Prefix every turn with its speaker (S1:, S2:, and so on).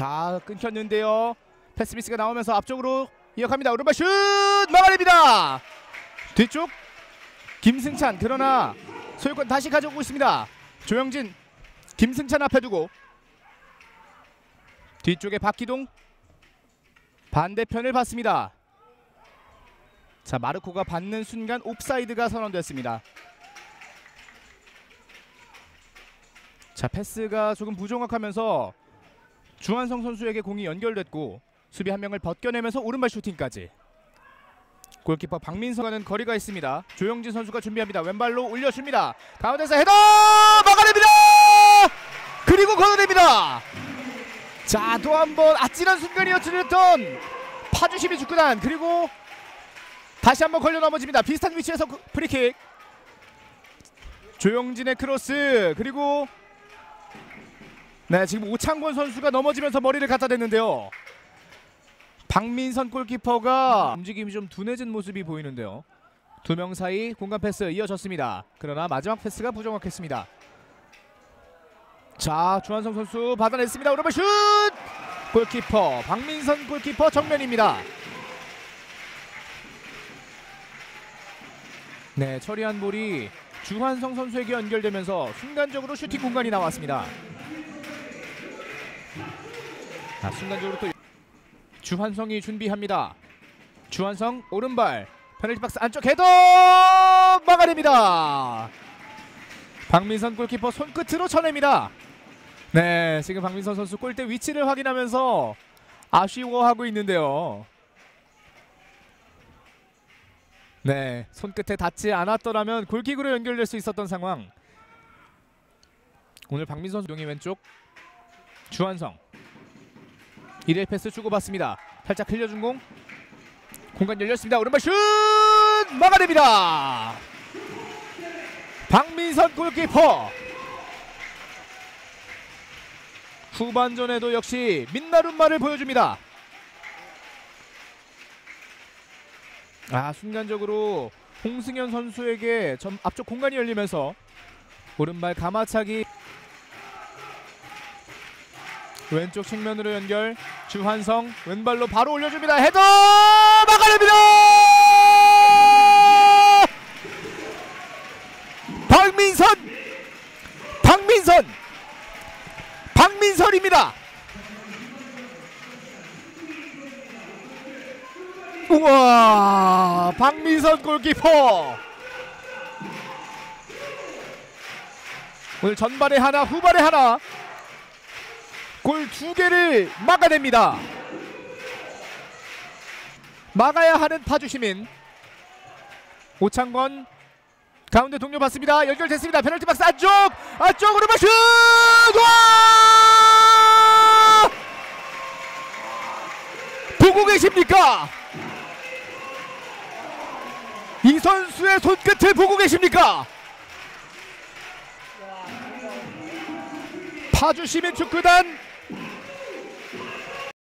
S1: 자 끊겼는데요. 패스 미스가 나오면서 앞쪽으로 이어갑니다. 오른발 슛 막아냅니다. 뒤쪽 김승찬 그러나 소유권 다시 가져오고 있습니다. 조영진 김승찬 앞에 두고 뒤쪽에 박기동 반대편을 봤습니다. 자 마르코가 받는 순간 옵사이드가 선언됐습니다. 자 패스가 조금 부정확하면서 주한성 선수에게 공이 연결됐고 수비 한 명을 벗겨내면서 오른발 슈팅까지 골키퍼 박민선과는 거리가 있습니다. 조영진 선수가 준비합니다. 왼발로 올려줍니다. 가운데서 헤더 막아냅니다. 그리고 걷어냅니다. 자 또 한 번 아찔한 순간이었던 파주시민 축구단 그리고 다시 한번 걸려 넘어집니다. 비슷한 위치에서 그- 프리킥. 조영진의 크로스 그리고 네 지금 오창권 선수가 넘어지면서 머리를 갖다 댔는데요. 박민선 골키퍼가 움직임이 좀 둔해진 모습이 보이는데요. 두 명 사이 공간 패스 이어졌습니다. 그러나 마지막 패스가 부정확했습니다. 자 주한성 선수 받아냈습니다. 오른발 슛! 골키퍼 박민선 골키퍼 정면입니다. 네 처리한 볼이 주한성 선수에게 연결되면서 순간적으로 슈팅 공간이 나왔습니다. 자, 순간적으로 또 주한성이 준비합니다. 주한성 오른발 페널티 박스 안쪽 헤더 막아냅니다. 박민선 골키퍼 손끝으로 쳐냅니다. 네, 지금 박민선 선수 골대 위치를 확인하면서 아쉬워하고 있는데요. 네, 손끝에 닿지 않았더라면 골킥으로 연결될 수 있었던 상황. 오늘 박민선 동의 왼쪽 주한성 1일 패스 주고받습니다. 살짝 흘려준 공 공간 열렸습니다. 오른발 슛 막아냅니다. 박민선 골키퍼 후반전에도 역시 민나룬마를 보여줍니다. 아 순간적으로 홍승현 선수에게 점 앞쪽 공간이 열리면서 오른발 가마차기 왼쪽 측면으로 연결. 주한성 왼발로 바로 올려줍니다. 헤더! 막아냅니다! 박민선! 박민선! 박민선입니다. 우와! 박민선 골키퍼! 오늘 전반에 하나 후반에 하나 골 두 개를 막아냅니다. 막아야 하는 파주 시민 오창건 가운데 동료 받습니다. 연결됐습니다. 페널티 박스 안쪽 안쪽으로 슛! 와! 보고 계십니까? 이 선수의 손끝을 보고 계십니까? 파주 시민 축구단 you